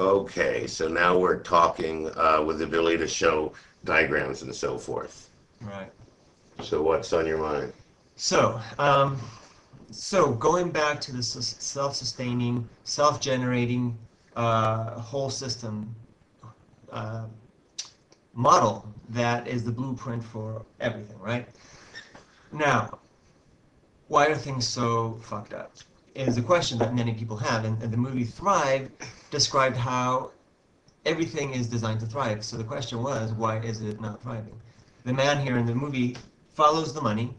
Okay, so now we're talking uh, with the ability to show diagrams and so forth. Right. So what's on your mind? So, um, so going back to the self-sustaining, self-generating uh, whole system uh, model that is the blueprint for everything, right? Now, why are things so fucked up? Is a question that many people have, and, and the movie Thrive described how everything is designed to thrive. So the question was, why is it not thriving? The man here in the movie follows the money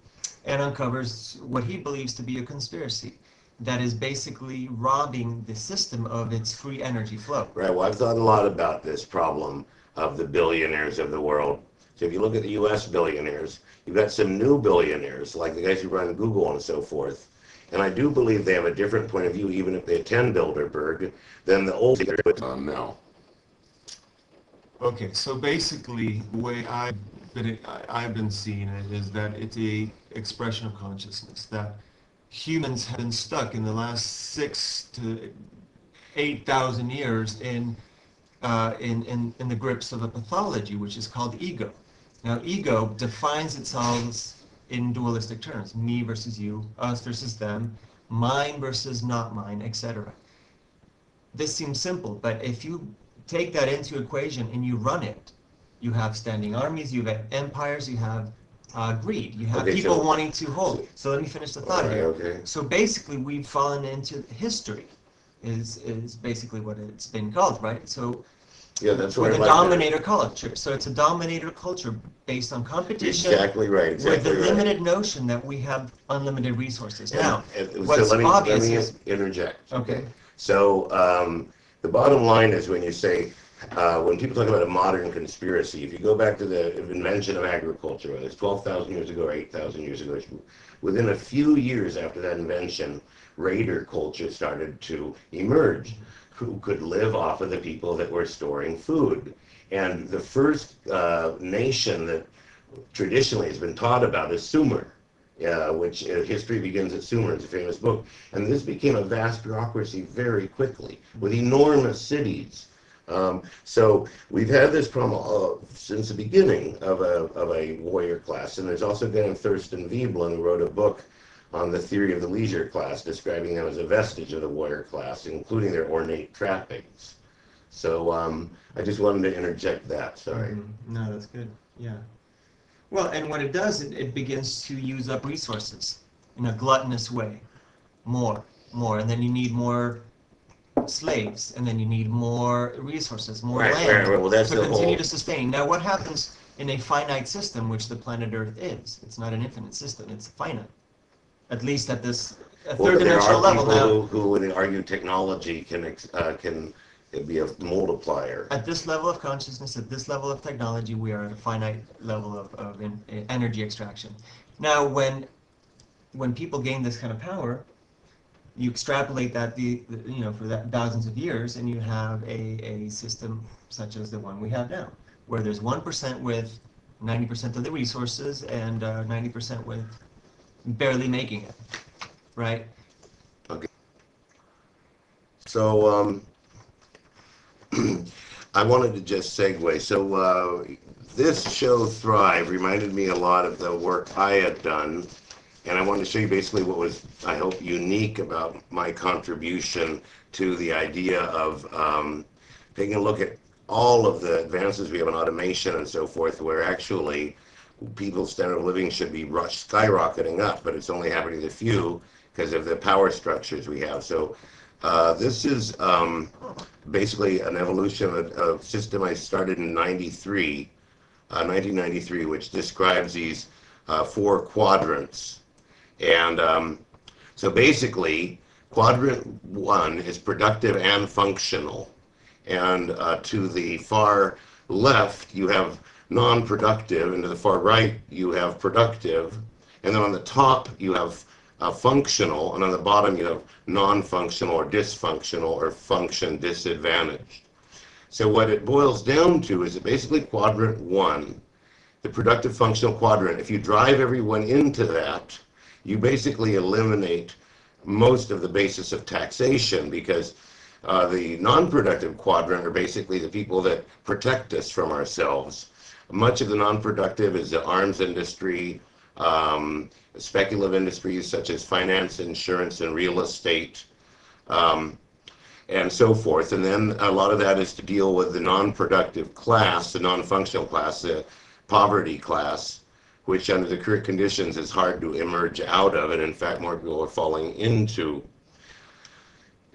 and uncovers what he believes to be a conspiracy that is basically robbing the system of its free energy flow. Right, well, I've thought a lot about this problem of the billionaires of the world. So if you look at the US billionaires, you've got some new billionaires, like the guys who run Google and so forth. And I do believe they have a different point of view, even if they attend Bilderberg, than the old on now. Okay, so basically, the way I've been, I've been seeing it is that it's a expression of consciousness, that humans have been stuck in the last six to eight thousand years in, uh, in, in, in the grips of a pathology, which is called ego. Now, ego defines itself in dualistic terms, me versus you, us versus them, mine versus not mine, etc. This seems simple, but if you take that into equation and you run it, you have standing armies, you have empires, you have uh, greed, you have Okay, people so- wanting to hold. So let me finish the thought Okay, here. okay. So basically, we've fallen into history, is is basically what it's been called, right? So Yeah, that's what with I a like. dominator culture. So it's a dominator culture based on competition. Exactly right, With the right. limited notion that we have unlimited resources. And- Now, and so what's let me- obvious Let me interject. okay. So um, the bottom line is when you say, uh, when people talk about a modern conspiracy, if you go back to the invention of agriculture, whether it's 12,000 years ago or 8,000 years ago, within a few years after that invention, raider culture started to emerge, who could live off of the people that were storing food. And the first uh, nation that traditionally has been taught about is Sumer uh, which uh, history begins at Sumer. It's a famous book, and this became a vast bureaucracy very quickly with enormous cities. Um, so we've had this problem uh, since the beginning of a of a warrior class, and there's also been Thorstein Veblen who wrote a book on the theory of the leisure class, describing them as a vestige of the warrior class, including their ornate trappings. So um, I just wanted to interject that. Sorry. Mhm. No, that's good. Yeah. Well, and what it does, it, it begins to use up resources in a gluttonous way. More, more, and then you need more slaves, and then you need more resources, more Right, land right, right. Well, that's to the continue whole- to sustain. Now, what happens in a finite system, which the planet Earth is? It's not an infinite system; it's finite. At least at this a Well, third there dimensional are level people now. who, who would argue technology can ex- uh, can be a multiplier. At this level of consciousness, at this level of technology, we are at a finite level of, of in, in energy extraction. Now, when when people gain this kind of power, you extrapolate that the, the you know for that thousands of years, and you have a, a system such as the one we have now, where there's one percent with ninety percent of the resources and uh, ninety percent with barely making it, right? Okay. So um, I wanted to just segue. So uh, this show Thrive reminded me a lot of the work I had done, and I wanted to show you basically what was, I hope, unique about my contribution to the idea of um, taking a look at all of the advances we have in automation and so forth, where actually people's standard of living should be skyrocketing up, but it's only happening to few because of the power structures we have. So uh, this is um, basically an evolution of a, a system I started in 93, uh, 1993, which describes these uh, four quadrants. And um, so basically, quadrant one is productive and functional. And uh, to the far left, you have non-productive, and to the far right, you have productive. And then on the top, you have uh, functional, and on the bottom, you have non-functional or dysfunctional or function disadvantaged. So what it boils down to is basically quadrant one, the productive functional quadrant, if you drive everyone into that, you basically eliminate most of the basis of taxation because Uh, the non-productive quadrant are basically the people that protect us from ourselves. Much of the non-productive is the arms industry, um, speculative industries such as finance, insurance, and real estate, um, and so forth. And then a lot of that is to deal with the non-productive class, the non-functional class, the poverty class, which under the current conditions is hard to emerge out of, and in fact, more people are falling into.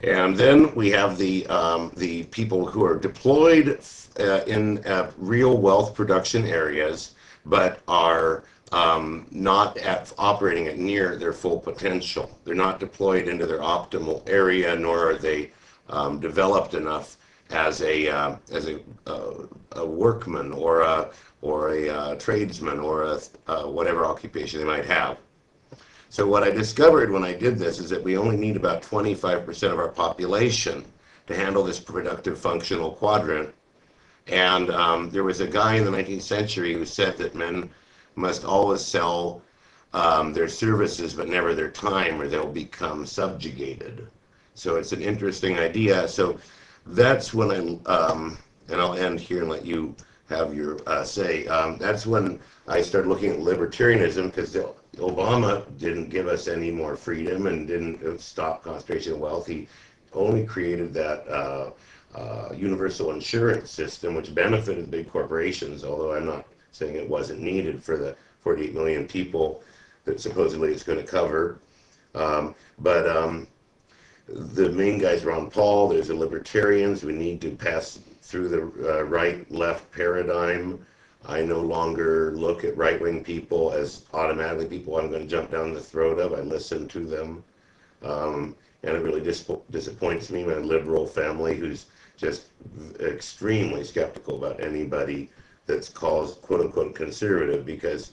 And then we have the um, the people who are deployed uh, in uh, real wealth production areas, but are um, not at operating at near their full potential. They're not deployed into their optimal area, nor are they um, developed enough as a uh, as a, uh, a workman or a or a uh, tradesman or a uh, whatever occupation they might have. So what I discovered when I did this is that we only need about 25% of our population to handle this productive functional quadrant. And um, there was a guy in the 19th century who said that men must always sell um, their services but never their time or they'll become subjugated. So it's an interesting idea. So that's when I, um, and I'll end here and let you have your uh, say. Um, that's when I started looking at libertarianism because Obama didn't give us any more freedom and didn't stop concentration of wealth. He only created that uh, uh, universal insurance system, which benefited big corporations, although I'm not saying it wasn't needed for the 48 million people that supposedly it's going to cover. Um, but um, the main guys Ron Paul, there's the libertarians. We need to pass through the uh, right left paradigm. I no longer look at right wing people as automatically people I'm going to jump down the throat of. I listen to them. Um, and it really dis- disappoints me, my liberal family, who's just extremely skeptical about anybody that's called quote unquote conservative because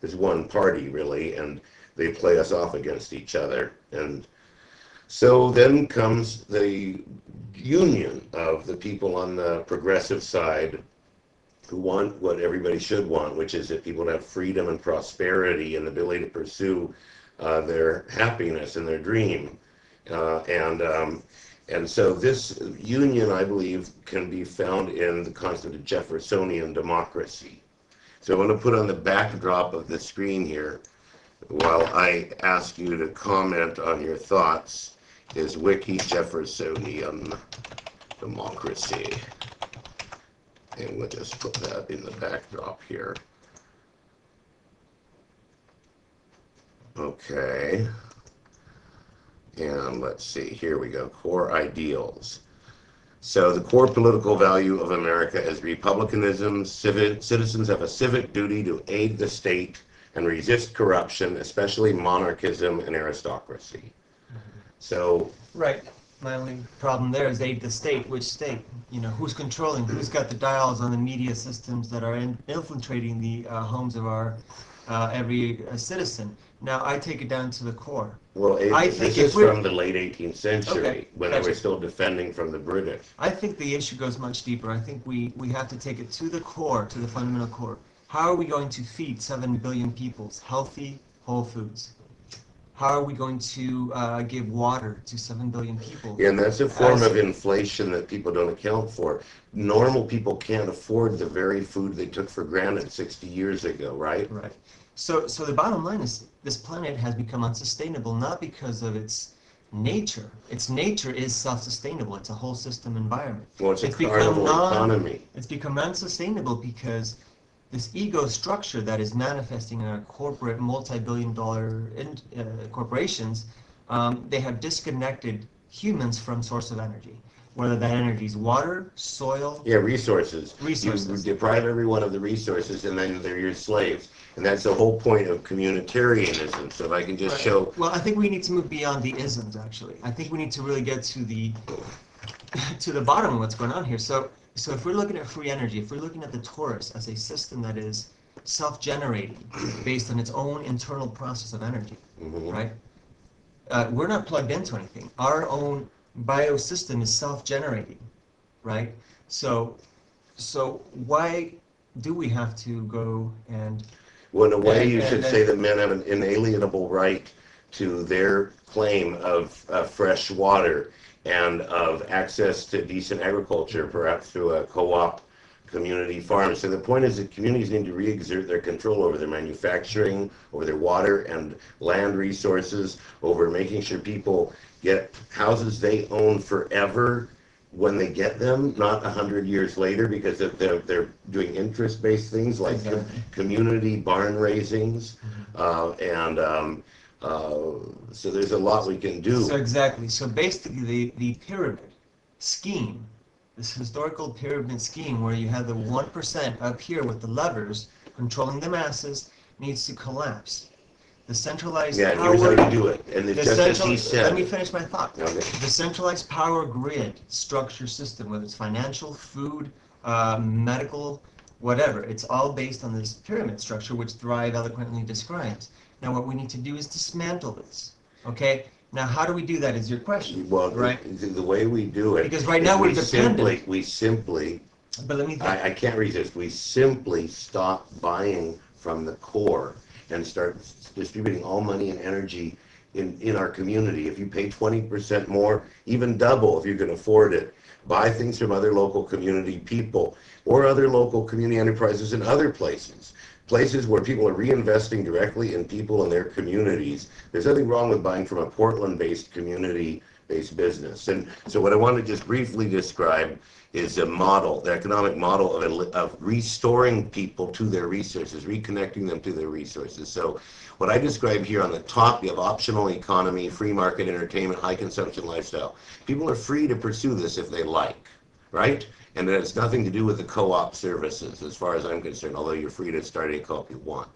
there's one party really and they play us off against each other. And so then comes the union of the people on the progressive side want what everybody should want, which is that people have freedom and prosperity and the ability to pursue uh, their happiness and their dream. Uh, and um, and so this union, I believe, can be found in the concept of Jeffersonian democracy. So I'm going to put on the backdrop of the screen here, while I ask you to comment on your thoughts, is Wiki Jeffersonian democracy. And we'll just put that in the backdrop here. Okay. And let's see, here we go, core ideals. So the core political value of America is republicanism. Civic, citizens have a civic duty to aid the state and resist corruption, especially monarchism and aristocracy. So Right. My only problem there is aid the state. Which state? You know, who's controlling? Who's got the dials on the media systems that are in, infiltrating the uh, homes of our uh, every uh, citizen? Now, I take it down to the core. Well, it, I this think is from the late 18th century Okay, when they were still defending from the British. I think the issue goes much deeper. I think we, we have to take it to the core, to the fundamental core. How are we going to feed 7 billion peoples healthy, whole foods? How are we going to uh, give water to 7 billion people? Yeah, And that's a form As- of inflation that people don't account for. Normal people can't afford the very food they took for granted 60 years ago, right? Right. So, so the bottom line is this planet has become unsustainable not because of its nature. Its nature is self-sustainable. It's a whole system environment. Well, it's It's become non- economy. It's become unsustainable because this ego structure that is manifesting in our corporate multi-billion dollar in, uh, corporations, um, they have disconnected humans from source of energy, whether that energy is water, soil, Yeah, resources. Resources. You deprive everyone of the resources and then they're your slaves. And that's the whole point of communitarianism. So if I can just Right. show, Well, I think we need to move beyond the isms. Actually, I think we need to really get to the to the bottom of what's going on here. So, so if we're looking at free energy, if we're looking at the torus as a system that is self-generating based on its own internal process of energy, Mhm. right? Uh, we're not plugged into anything. Our own biosystem is self-generating, right? So, so why do we have to go and well, in a way, And- you and- should and- say that men have an inalienable right to their claim of, uh fresh water and of access to decent agriculture, perhaps through a co-op community farm. So the point is that communities need to re-exert their control over their manufacturing, over their water and land resources, over making sure people get houses they own forever when they get them, not a hundred years later, because they're, they're, they're doing interest-based things like com- community barn raisings. Uh, and, um, uh, so there's a lot we can do. So exactly. So basically, the, the pyramid scheme, this historical pyramid scheme where you have the one percent up here with the levers controlling the masses, needs to collapse. The centralized Yeah, power. here's how you do it, and the just central- Let me finish my thought. Okay. The centralized power grid structure system, whether it's financial, food, uh, medical, whatever, it's all based on this pyramid structure, which Thrive eloquently describes. Now, what we need to do is dismantle this. Okay? Now, how do we do that? Is your question, Well, right? the, the way we do it. Because right now we're we dependent. simply- We simply, But let me. I, I can't resist, we simply stop buying from the core and start distributing all money and energy in, in our community. If you pay twenty percent more, even double if you can afford it, buy things from other local community people or other local community enterprises in other places. Places where people are reinvesting directly in people in their communities. There's nothing wrong with buying from a Portland-based community-based business. And so what I want to just briefly describe is a model, the economic model of, of restoring people to their resources, reconnecting them to their resources. So what I describe here on the top, you have optional economy, free market entertainment, high consumption lifestyle. People are free to pursue this if they like, right? And it has nothing to do with the co-op services, as far as I'm concerned, although you're free to start any co-op you want.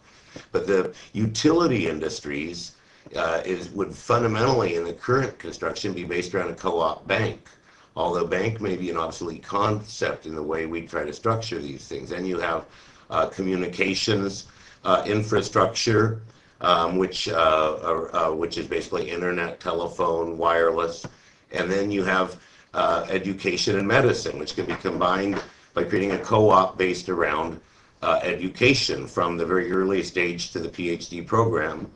But the utility industries uh, is, would fundamentally, in the current construction, be based around a co-op bank. Although bank may be an obsolete concept in the way we try to structure these things. And you have uh, communications, uh, infrastructure, um, which, uh, uh, which is basically internet, telephone, wireless. And then you have uh, education and medicine, which can be combined by creating a co-op based around uh, education from the very early stage to the PhD program.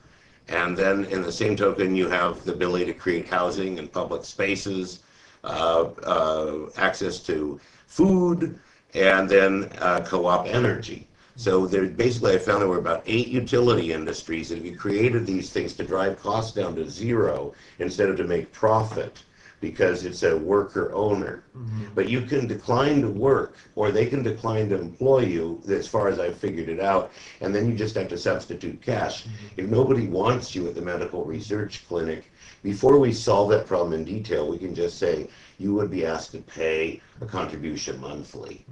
And then in the same token, you have the ability to create housing and public spaces, uh, uh, access to food, and then uh, co-op energy. So there, basically, I found there were about eight utility industries, and if you created these things to drive costs down to zero instead of to make profit, because it's a worker owner. Mhm. But you can decline to work, or they can decline to employ you, as far as I've figured it out, and then you just have to substitute cash. If nobody wants you at the medical research clinic, before we solve that problem in detail, we can just say, you would be asked to pay a contribution monthly.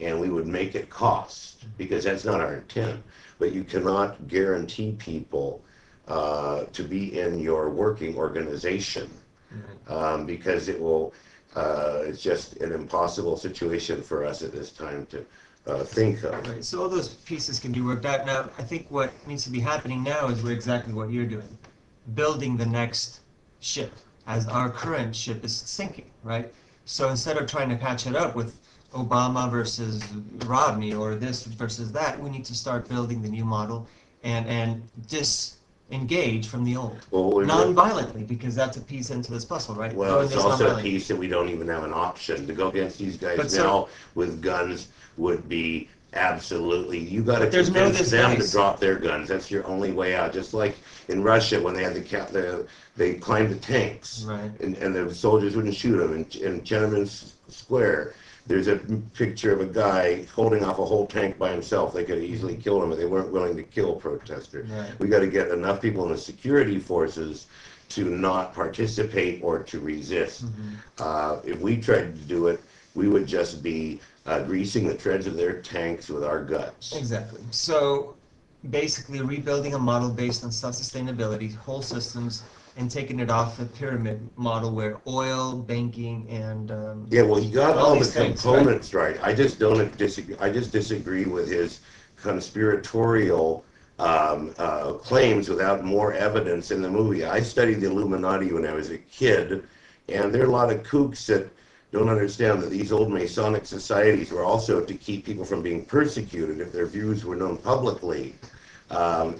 And we would make it cost, because that's not our intent. But you cannot guarantee people uh, to be in your working organization um, because it will, uh, it's just an impossible situation for us at this time to uh, think of. Right, so all those pieces can be worked out. Now, I think what needs to be happening now is what- exactly what you're doing. Building the next ship, as our current ship is sinking, right? So instead of trying to patch it up with Obama versus Romney or this versus that, we need to start building the new model and, and disengage from the old. Well, we're- Non-violently, because that's a piece into this puzzle, right? Well, Doing it's this also a nonviolently. piece that we don't even have an option. To go against these But guys so- now with guns would be absolutely, you gotta But there's no convince them to disguise. drop their guns. That's your only way out. Just like in Russia, when they had the cap, the, they climbed the tanks. Right. And, and the soldiers wouldn't shoot them. In, in Tiananmen S- Square, there's a picture of a guy holding off a whole tank by himself. They could have easily killed him, but they weren't willing to kill protesters. Right. We gotta get enough people in the security forces to not participate or to resist. Mhm. Uh, if we tried to do it, we would just be uh, greasing the treads of their tanks with our guts. Exactly. So basically rebuilding a model based on self-sustainability, whole systems, and taking it off the pyramid model where oil, banking, and um, Yeah, well, he got All all the things, right? components right. I just don't disagree, I just disagree with his conspiratorial um, uh, claims without more evidence in the movie. I studied the Illuminati when I was a kid, and there are a lot of kooks that don't understand that these old Masonic societies were also to keep people from being persecuted if their views were known publicly. Um,